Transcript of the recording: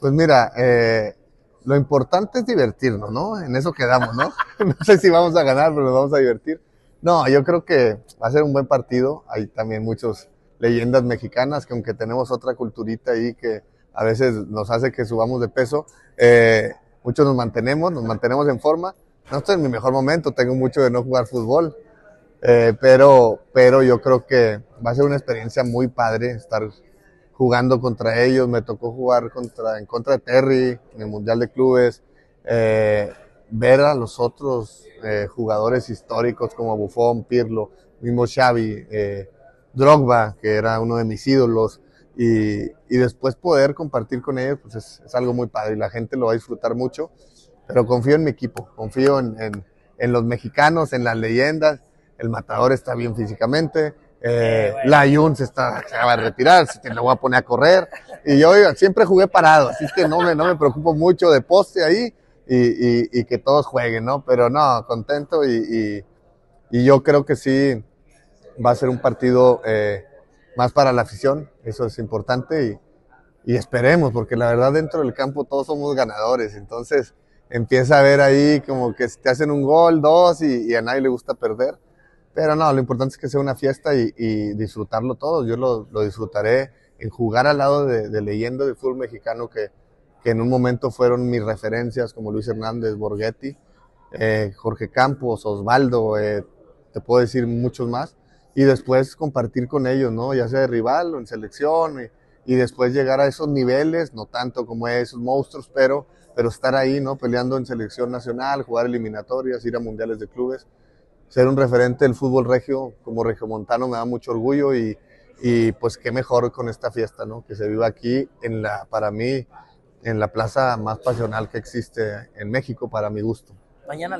Pues mira, eh, lo importante es divertirnos, ¿no? En eso quedamos, ¿no? no sé si vamos a ganar, pero nos vamos a divertir. No, yo creo que va a ser un buen partido. Hay también muchas leyendas mexicanas que aunque tenemos otra culturita ahí que a veces nos hace que subamos de peso, eh, muchos nos mantenemos, nos mantenemos en forma. No estoy en mi mejor momento, tengo mucho de no jugar fútbol, eh, pero, pero yo creo que va a ser una experiencia muy padre estar jugando contra ellos. Me tocó jugar contra, en contra de Terry en el Mundial de Clubes. Eh, ver a los otros eh, jugadores históricos como Buffon, Pirlo, mismo Xavi, eh, Drogba, que era uno de mis ídolos, y, después poder compartir con ellos, pues es, algo muy padre y la gente lo va a disfrutar mucho. Pero confío en mi equipo, confío en los mexicanos, en las leyendas. El matador está bien físicamente, eh, la Jun se está acaba de retirar, así que lo voy a poner a correr. Y yo siempre jugué parado, así que no me, no me preocupo mucho de poste ahí y, y, y que todos jueguen, ¿no? Pero no, contento y, y, yo creo que sí va a ser un partido eh, más para la afición, eso es importante y, esperemos, porque la verdad dentro del campo todos somos ganadores, entonces empieza a ver ahí como que te hacen un gol, dos y a nadie le gusta perder pero no, lo importante es que sea una fiesta y, disfrutarlo todo. Yo lo, lo, disfrutaré en jugar al lado de, de leyendas del fútbol mexicano que, que, en un momento fueron mis referencias, como Luis Hernández, Borghetti, eh, Jorge Campos, Osvaldo, eh, te puedo decir muchos más. Y después compartir con ellos, ¿no? Ya sea de rival o en selección. Y, y después llegar a esos niveles, no tanto como esos monstruos, pero, pero estar ahí, ¿no? Peleando en selección nacional, jugar eliminatorias, ir a mundiales de clubes ser un referente del fútbol regio como regiomontano me da mucho orgullo y, y, pues qué mejor con esta fiesta, ¿no? Que se viva aquí en la, para mí, en la plaza más pasional que existe en México para mi gusto. Mañana